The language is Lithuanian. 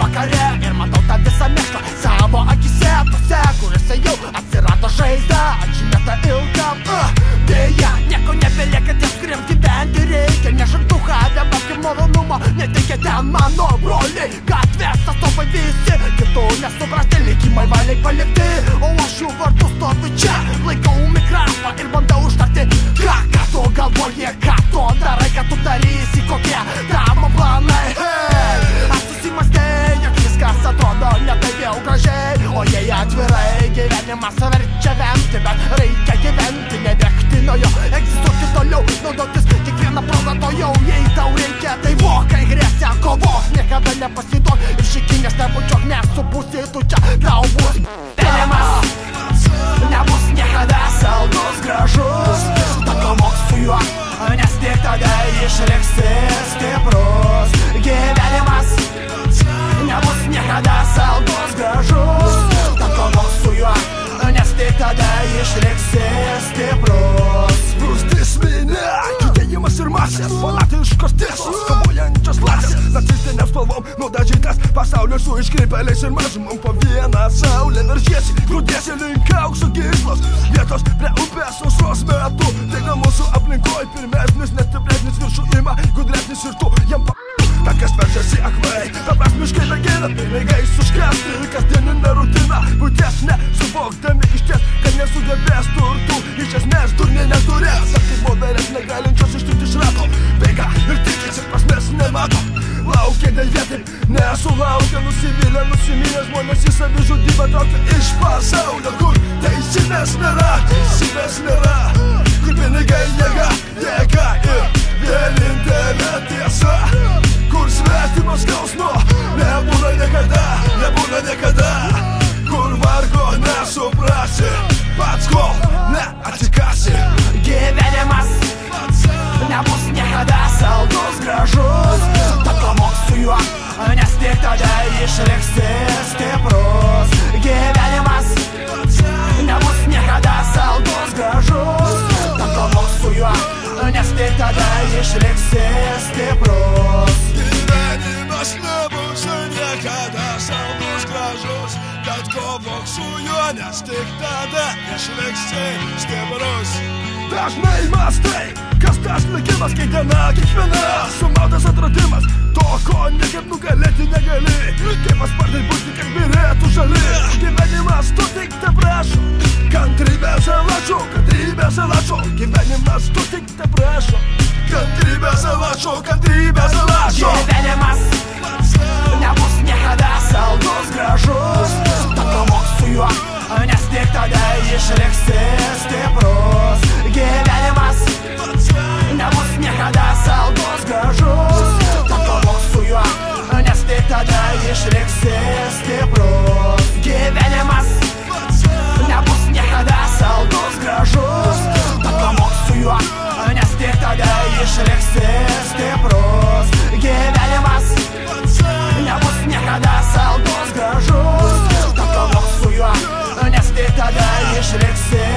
vakare. Ir matau tą visą mėšlą savo akise Tose, kuriuose jau atsirado žaizda. Atžymėta ilgam uh, Deja, nieko nebelieka ties kuriems gyventi reikia. Nešartuką, dabar kaip malonumo Neteikia ten mano broliai gyvenimas verčia vemti Bet reikia gyventi, nebėgti nuo jo Egzistuoti toliau, naudotis kiekvieną progą to jau Jei tau reikia, tai vokai grėsia kovos Niekada nepasiduok tada išliksi stiprus. Spūstis minė, judėjimas ir masės Fanatiškos tiesos, kovojančios lasės Nacistinėm spalvom nudažytas pasaulis su iškreipeliais ir mažumom Po vieną saulę veržiesi, grūdėsi link aukso gyslos Vietos prie upės ausros metu. Taiga mūsų aplinkoj pirmesnis, nestipresnis viršų ima Gudresnis ir tu jam pa... Ta kas veržiasi aklai, beprasmiškai mėgina pinigais užkesti Kasdieninę nesulaukia nusivylę, nusiminę žmonės į savižudybę traukia iš pasaulio Kur teisybės nėra, teisybės nėra Kur pinigai jėga, tada išliksi stiprus Gyvenimas Nebus niekada saldus gražus Tad kovok su juo Nes tik tada išliksi stiprus Gyvenimas nebus niekada saldus gražus Tad kovok su juo, nes tik tada išliksi stiprus Dažnai mastai, kas tas likimas, kai diena kiekviena Sumautas atradimas, to ko niekaip nugalėti negali. Kaip paspartai būti, kad birėtų žali. Gyvenimas tu tik te prašo Kantrybės alačio, kantrybės alačio Gyvenimas tu tik te prašo Kantrybės alačio, kantrybės alačio išliksi stiprus gyvenimas. Nebus niekada saldus gražus Tad pamok su juo, nes tik tada išliksi stiprus gyvenimas. Nebus niekada saldus gražus Tad pamok su juo, nes tik tada išliksi